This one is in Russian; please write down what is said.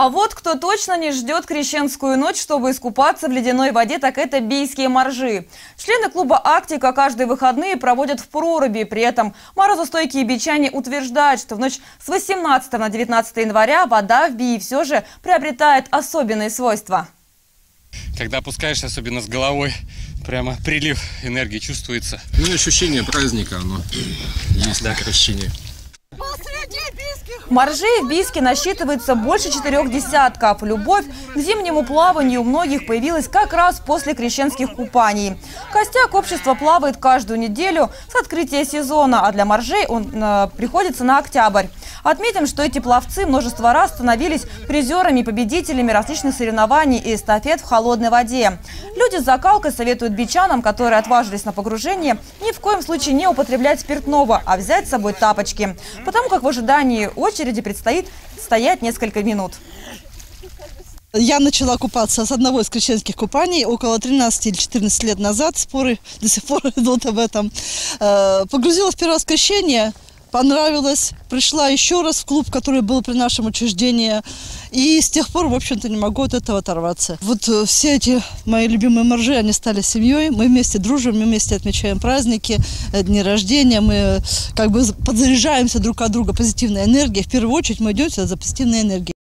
А вот кто точно не ждет крещенскую ночь, чтобы искупаться в ледяной воде, так это бийские моржи. Члены клуба «Арктика» каждые выходные проводят в проруби. При этом морозостойкие бичане утверждают, что в ночь с 18 на 19 января вода в Бии все же приобретает особенные свойства. Когда опускаешься, особенно с головой, прямо прилив энергии чувствуется. Ну и ощущение праздника, оно есть да. крещение. Моржей в Бийске насчитывается больше четырех десятков. Любовь к зимнему плаванию у многих появилась как раз после крещенских купаний. Костяк общества плавает каждую неделю с открытия сезона, а для моржей он э, приходится на октябрь. Отметим, что эти пловцы множество раз становились призерами и победителями различных соревнований и эстафет в холодной воде. Люди с закалкой советуют бичанам, которые отважились на погружение, ни в коем случае не употреблять спиртного, а взять с собой тапочки. Потому как в ожидании очереди предстоит стоять несколько минут. Я начала купаться с одного из крещенских купаний около 13 или 14 лет назад. Споры до сих пор идут об этом. Э, погрузилась в первое раз крещение – понравилось. Пришла еще раз в клуб, который был при нашем учреждении. И с тех пор, в общем-то, не могу от этого оторваться. Вот э, все эти мои любимые моржи, они стали семьей. Мы вместе дружим, мы вместе отмечаем праздники, э, дни рождения. Мы э, как бы подзаряжаемся друг от друга позитивной энергией. В первую очередь мы идем сюда за позитивной энергией.